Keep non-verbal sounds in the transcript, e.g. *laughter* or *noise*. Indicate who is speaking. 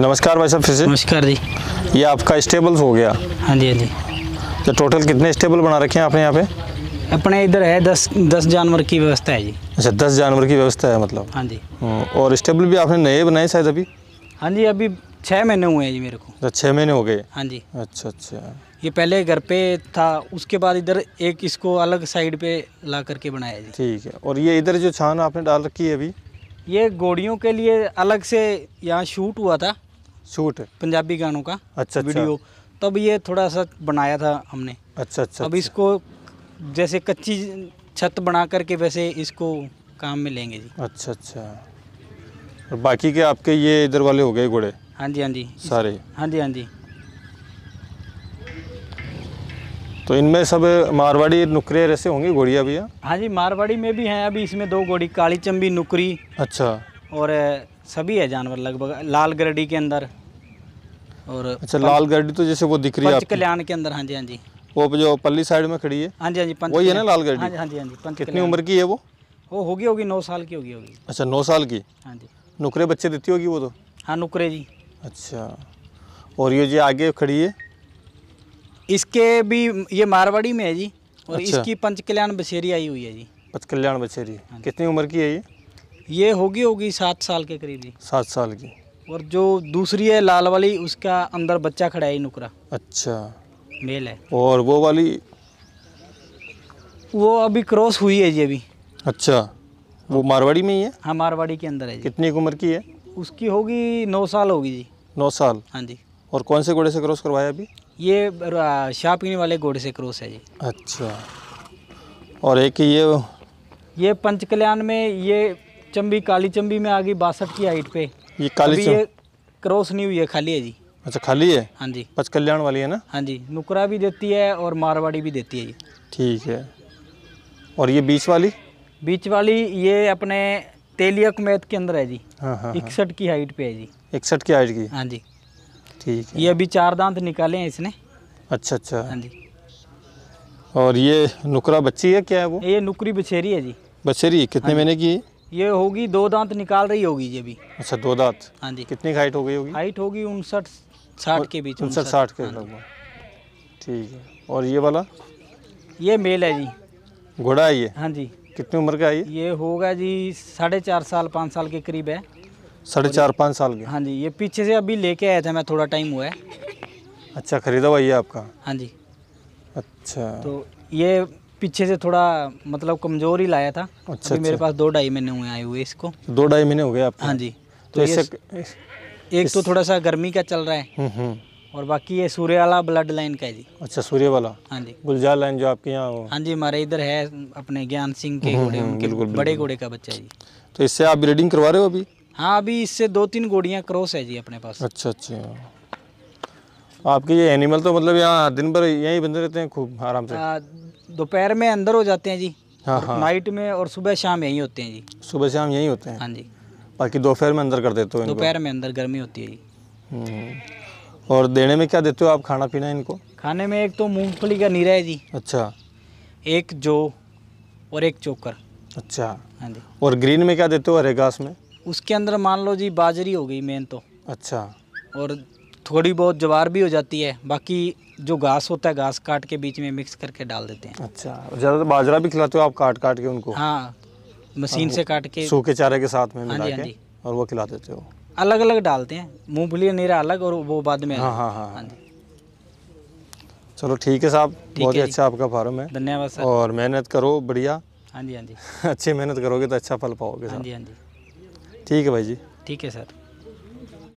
Speaker 1: नमस्कार भाई साहब फिर से।
Speaker 2: नमस्कार जी।
Speaker 1: ये आपका स्टेबल्स हो गया।
Speaker 2: हाँ जी हाँ जी।
Speaker 1: तो टोटल कितने स्टेबल बना रखे हैं आपने यहाँ पे?
Speaker 2: अपने इधर है दस दस जानवर की व्यवस्था है जी।
Speaker 1: अच्छा दस जानवर की व्यवस्था है मतलब।
Speaker 2: हाँ जी।
Speaker 1: हम्म, और स्टेबल भी आपने नए बनाए शायद अभी?
Speaker 2: हाँ जी अभी छः महीने हुए हैं जी मेरे को।
Speaker 1: तो छः महीने हो गए।
Speaker 2: हाँ जी।
Speaker 1: अच्छा अच्छा।
Speaker 2: ये पहले घर पे था उसके बाद इधर एक इसको अलग साइड पे ला करके बनाया जी।
Speaker 1: ठीक है। और ये इधर जो छान आपने डाल रखी है अभी?
Speaker 2: ये घोड़ियों के लिए अलग से यहाँ शूट हुआ था।
Speaker 1: शूट?
Speaker 2: पंजाबी गानों का
Speaker 1: अच्छा अच्छा।
Speaker 2: वीडियो। तब ये थोड़ा सा बनाया था हमने।
Speaker 1: अच्छा अच्छा
Speaker 2: अब इसको जैसे कच्ची छत बना करके वैसे इसको काम में लेंगे जी।
Speaker 1: अच्छा अच्छा। और बाकी के आपके ये इधर वाले हो गए घोड़े?
Speaker 2: हाँ जी हाँ जी।
Speaker 1: सारे?
Speaker 2: हाँ जी हाँ जी।
Speaker 1: तो इनमें सब मारवाड़ी नुकरे ऐसे होंगे घोड़िया भैया
Speaker 2: हाँ जी मारवाड़ी में भी हैं अभी इसमें दो घोड़ी काली चंबी नुकरी
Speaker 1: अच्छा।
Speaker 2: और सभी है जानवर लगभग लाल गरडी के अंदर। और
Speaker 1: अच्छा लाल गाड़ी तो जैसे वो दिख रही है
Speaker 2: कल्याण के अंदर हाँ जी हाँ जी।
Speaker 1: वो जो पल्ली साइड में खड़ी है?
Speaker 2: हाँ जी हाँ जी
Speaker 1: वही है ना लाल गाड़ी
Speaker 2: हाँ जी हाँ जी हाँ जी
Speaker 1: कितनी उम्र की है वो?
Speaker 2: वो होगी होगी नौ साल की होगी होगी।
Speaker 1: अच्छा नौ साल की?
Speaker 2: हाँ जी।
Speaker 1: नुकरे बच्चे देती होगी वो तो?
Speaker 2: हाँ नुकरे जी।
Speaker 1: अच्छा और ये जो आगे खड़ी है?
Speaker 2: इसके भी ये मारवाड़ी में है जी और
Speaker 1: अच्छा।
Speaker 2: इसकी पंच कल्याण बसेरी आई हुई है जी।
Speaker 1: पच कल्याण बछेरी
Speaker 2: हाँ
Speaker 1: कितनी उम्र की है ये?
Speaker 2: ये होगी होगी सात साल के करीब जी।
Speaker 1: सात साल की।
Speaker 2: और जो दूसरी है लाल वाली उसका अंदर बच्चा खड़ा है नुकरा।
Speaker 1: अच्छा।
Speaker 2: मेल है।
Speaker 1: और वो वाली?
Speaker 2: वो अभी क्रॉस हुई है जी अभी।
Speaker 1: अच्छा। वो मारवाड़ी में ही है?
Speaker 2: हाँ मारवाड़ी के अंदर है जी।
Speaker 1: कितनी उम्र की है?
Speaker 2: उसकी होगी नौ साल होगी जी।
Speaker 1: नौ साल।
Speaker 2: हाँ जी।
Speaker 1: और कौन से घोड़े से क्रॉस करवाया अभी?
Speaker 2: ये शाह पीने वाले घोड़े से क्रॉस है जी।
Speaker 1: अच्छा। और एक ये
Speaker 2: ये पंच कल्याण में ये चंबी काली चंबी में आ गई बासठ की हाइट पे।
Speaker 1: ये काली
Speaker 2: ये क्रॉस नहीं हुई है खाली है जी।
Speaker 1: अच्छा खाली है?
Speaker 2: हाँ जी।
Speaker 1: पच कल्याण वाली है ना?
Speaker 2: हाँ जी नुकरा भी देती है और मारवाड़ी भी देती है जी
Speaker 1: ठीक है। और ये बीच वाली?
Speaker 2: बीच वाली ये अपने तेलिया कुमैत के अंदर है जी।
Speaker 1: हाँ हाँ
Speaker 2: इकसठ की हाइट पे है जी।
Speaker 1: इकसठ की हाइट की?
Speaker 2: हाँ जी।
Speaker 1: ठीक है।
Speaker 2: ये अभी चार दांत निकाले हैं इसने।
Speaker 1: अच्छा अच्छा।
Speaker 2: हाँ जी।
Speaker 1: और ये नुकरा बच्ची है क्या है वो?
Speaker 2: ये नुकरी बछेरी है जी।
Speaker 1: बछेरी कितने महीने की है?
Speaker 2: ये होगी दो दांत निकाल रही होगी जी अभी
Speaker 1: अच्छा दो दांत?
Speaker 2: हाँ जी।
Speaker 1: कितनी हाइट हो गई होगी?
Speaker 2: हाइट होगी उनसठ साठ के बीच
Speaker 1: उनसठ साठ के लगभग। ठीक है। और ये वाला?
Speaker 2: ये मेल है जी।
Speaker 1: घोड़ा है ये?
Speaker 2: हाँ जी।
Speaker 1: कितनी उम्र का है ये?
Speaker 2: ये होगा जी साढ़े चार साल पाँच साल के करीब है।
Speaker 1: साढ़े चार पाँच साल के?
Speaker 2: हाँ जी ये पीछे से अभी लेके आया था मैं थोड़ा टाइम हुआ है।
Speaker 1: अच्छा खरीदा हुआ ये आपका?
Speaker 2: हाँ जी।
Speaker 1: अच्छा।
Speaker 2: तो ये पीछे से थोड़ा मतलब कमज़ोर ही लाया था।
Speaker 1: अच्छा,
Speaker 2: अभी मेरे
Speaker 1: अच्छा।
Speaker 2: पास दो ढाई महीने हुए आए हुए इसको।
Speaker 1: दो ढाई महीने हो गए आपके।
Speaker 2: हाँ जी।
Speaker 1: तो
Speaker 2: तो एक तो थोड़ा सा गर्मी का चल रहा है।
Speaker 1: हम्म हम्म।
Speaker 2: और बाकी ये सूर्य वाला ब्लड लाइन का है जी।
Speaker 1: अच्छा सूर्य वाला?
Speaker 2: हाँ जी।
Speaker 1: गुलजार लाइन जो आपके यहाँ हाँ
Speaker 2: जी हमारे इधर है अपने ज्ञान सिंह के
Speaker 1: हम्म,
Speaker 2: घोड़े उनके
Speaker 1: बिल्कुल,
Speaker 2: बड़े घोड़े का बच्चा जी।
Speaker 1: तो इससे आप ब्रीडिंग करवा रहे हो अभी?
Speaker 2: हाँ अभी इससे दो तीन घोड़ियाँ क्रॉस है जी अपने पास।
Speaker 1: अच्छा अच्छा। आपके ये एनिमल तो मतलब यहाँ दिन भर यहीं बंदे रहते हैं खूब आराम से?
Speaker 2: दोपहर में अंदर हो जाते हैं जी।
Speaker 1: हाँ हाँ।
Speaker 2: नाइट में और सुबह शाम यहीं होते हैं जी।
Speaker 1: सुबह शाम यहीं होते हैं?
Speaker 2: हाँ जी।
Speaker 1: बाकी दोपहर में अंदर कर देते हो
Speaker 2: दोपहर में अंदर गर्मी होती है जी।
Speaker 1: हम्म। और देने में क्या देते हो आप खाना पीना इनको?
Speaker 2: खाने में एक तो मूंगफली का नीरा है जी।
Speaker 1: अच्छा।
Speaker 2: एक जौ और एक चोकर।
Speaker 1: अच्छा।
Speaker 2: हाँ जी।
Speaker 1: और ग्रीन में क्या देते हो? हरे घास में?
Speaker 2: उसके अंदर मान लो जी बाजरी हो गई मेन तो।
Speaker 1: अच्छा।
Speaker 2: और थोड़ी बहुत ज्वार भी हो जाती है बाकी जो घास होता है घास काट के बीच में मिक्स करके डाल देते हैं।
Speaker 1: अच्छा ज़्यादातर बाजरा भी खिलाते हो आप काट काट के उनको?
Speaker 2: हाँ मशीन से काट के।
Speaker 1: सूखे चारे के साथ में
Speaker 2: हाँ
Speaker 1: मिला
Speaker 2: हाँ
Speaker 1: के और वो खिला देते हो?
Speaker 2: अलग अलग डालते हैं मूंगफली नीरा अलग और वो बाद में
Speaker 1: हाँ हाँ हाँ।
Speaker 2: हाँ
Speaker 1: चलो ठीक है साहब बहुत ही अच्छा आपका फार्म है।
Speaker 2: धन्यवाद सर।
Speaker 1: और मेहनत करो बढ़िया।
Speaker 2: हाँ जी हाँ जी। *laughs*
Speaker 1: अच्छी मेहनत करोगे तो अच्छा फल पाओगे
Speaker 2: हाँ जी हाँ जी।
Speaker 1: ठीक है भाई जी।
Speaker 2: ठीक है सर।